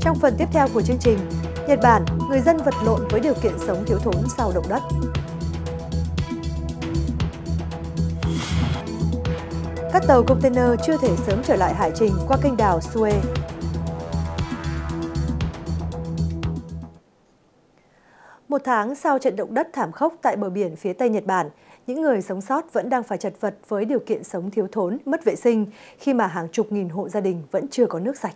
Trong phần tiếp theo của chương trình, Nhật Bản, người dân vật lộn với điều kiện sống thiếu thốn sau động đất. Các tàu container chưa thể sớm trở lại hải trình qua kênh đảo Suez. Một tháng sau trận động đất thảm khốc tại bờ biển phía Tây Nhật Bản, những người sống sót vẫn đang phải chật vật với điều kiện sống thiếu thốn, mất vệ sinh khi mà hàng chục nghìn hộ gia đình vẫn chưa có nước sạch.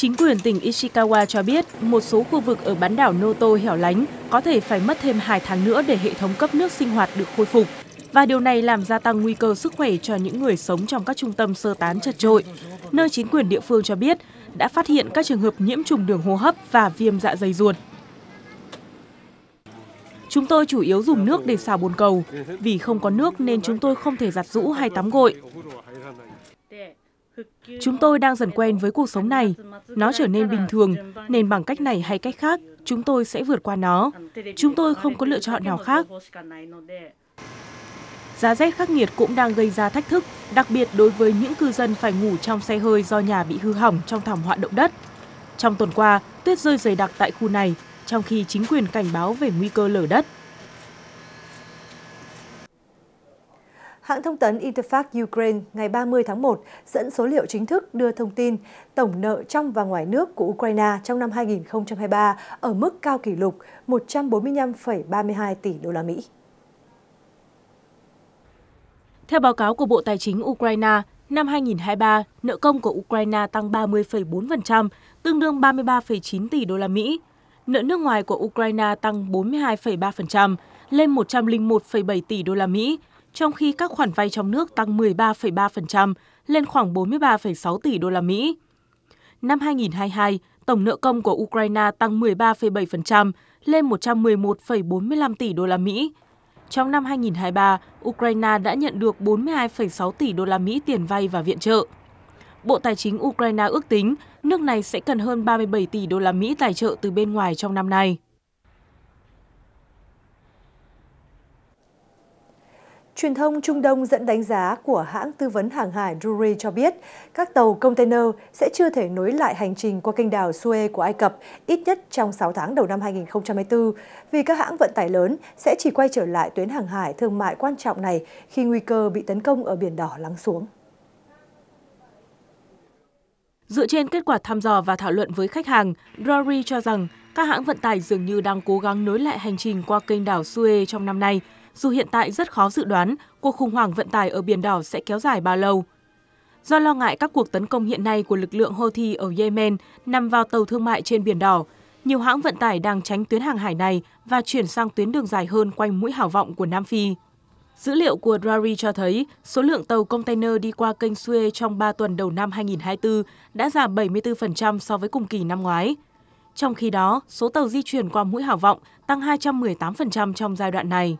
Chính quyền tỉnh Ishikawa cho biết một số khu vực ở bán đảo Noto hẻo lánh có thể phải mất thêm 2 tháng nữa để hệ thống cấp nước sinh hoạt được khôi phục. Và điều này làm gia tăng nguy cơ sức khỏe cho những người sống trong các trung tâm sơ tán chật trội, nơi chính quyền địa phương cho biết đã phát hiện các trường hợp nhiễm trùng đường hô hấp và viêm dạ dày ruột. Chúng tôi chủ yếu dùng nước để xào bồn cầu. Vì không có nước nên chúng tôi không thể giặt rũ hay tắm gội. Chúng tôi đang dần quen với cuộc sống này. Nó trở nên bình thường, nên bằng cách này hay cách khác, chúng tôi sẽ vượt qua nó. Chúng tôi không có lựa chọn nào khác. Giá rét khắc nghiệt cũng đang gây ra thách thức, đặc biệt đối với những cư dân phải ngủ trong xe hơi do nhà bị hư hỏng trong thảm họa động đất. Trong tuần qua, tuyết rơi dày đặc tại khu này, trong khi chính quyền cảnh báo về nguy cơ lở đất. Hãng thông tấn Interfax Ukraine ngày 30 tháng 1 dẫn số liệu chính thức đưa thông tin tổng nợ trong và ngoài nước của Ukraine trong năm 2023 ở mức cao kỷ lục 145,32 tỷ đô la Mỹ. Theo báo cáo của Bộ Tài chính Ukraine, năm 2023, nợ công của Ukraine tăng 30,4%, tương đương 33,9 tỷ đô la Mỹ. Nợ nước ngoài của Ukraine tăng 42,3% lên 101,7 tỷ đô la Mỹ, trong khi các khoản vay trong nước tăng 13,3% lên khoảng 43,6 tỷ đô la Mỹ. Năm 2022, tổng nợ công của Ukraine tăng 13,7% lên 111,45 tỷ đô la Mỹ. Trong năm 2023, Ukraine đã nhận được 42,6 tỷ đô la Mỹ tiền vay và viện trợ. Bộ Tài chính Ukraine ước tính nước này sẽ cần hơn 37 tỷ đô la Mỹ tài trợ từ bên ngoài trong năm nay. Truyền thông Trung Đông dẫn đánh giá của hãng tư vấn hàng hải Drewry cho biết các tàu container sẽ chưa thể nối lại hành trình qua kênh đảo Suez của Ai Cập ít nhất trong 6 tháng đầu năm 2024 vì các hãng vận tải lớn sẽ chỉ quay trở lại tuyến hàng hải thương mại quan trọng này khi nguy cơ bị tấn công ở Biển Đỏ lắng xuống. Dựa trên kết quả thăm dò và thảo luận với khách hàng, Rory cho rằng các hãng vận tải dường như đang cố gắng nối lại hành trình qua kênh đảo Suez trong năm nay, dù hiện tại rất khó dự đoán cuộc khủng hoảng vận tải ở Biển Đỏ sẽ kéo dài bao lâu. Do lo ngại các cuộc tấn công hiện nay của lực lượng Houthi ở Yemen nằm vào tàu thương mại trên Biển Đỏ, nhiều hãng vận tải đang tránh tuyến hàng hải này và chuyển sang tuyến đường dài hơn quanh mũi hảo vọng của Nam Phi. Dữ liệu của Drari cho thấy số lượng tàu container đi qua kênh Suez trong 3 tuần đầu năm 2024 đã giảm 74% so với cùng kỳ năm ngoái. Trong khi đó, số tàu di chuyển qua mũi hảo vọng tăng 218% trong giai đoạn này.